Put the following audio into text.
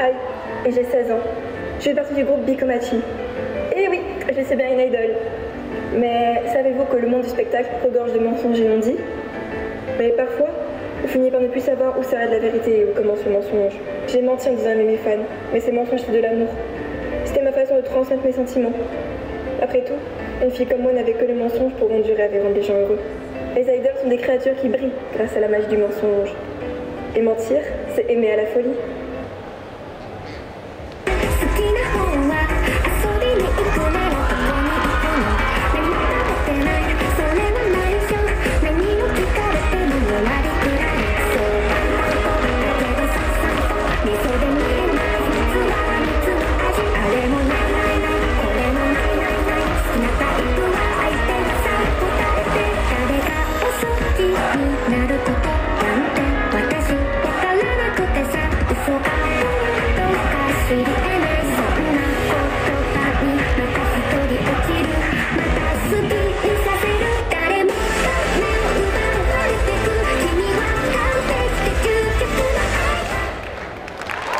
Ai et j'ai 16 ans. Je fais partie du groupe Bikomachi. Et oui, je sais bien une idole. Mais savez-vous que le monde du spectacle regorge de mensonges et non-dits? Mais parfois, vous finissez par ne plus savoir où s'arrête la vérité et où commence le mensonge. J'ai menti en disant aimer mes fans, mais ces mensonges c'est de l'amour. C'était ma façon de transmettre mes sentiments. Après tout, une fille comme moi n'avait que le mensonge pour rendre du rêve et rendre les gens heureux. Les idoles sont des créatures qui brillent grâce à la magie du mensonge. Et mentir, c'est aimer à la folie. Claro